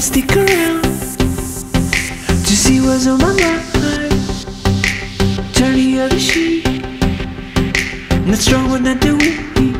stick around to see what's on my mind. Turn the other sheet. not strong when I do it.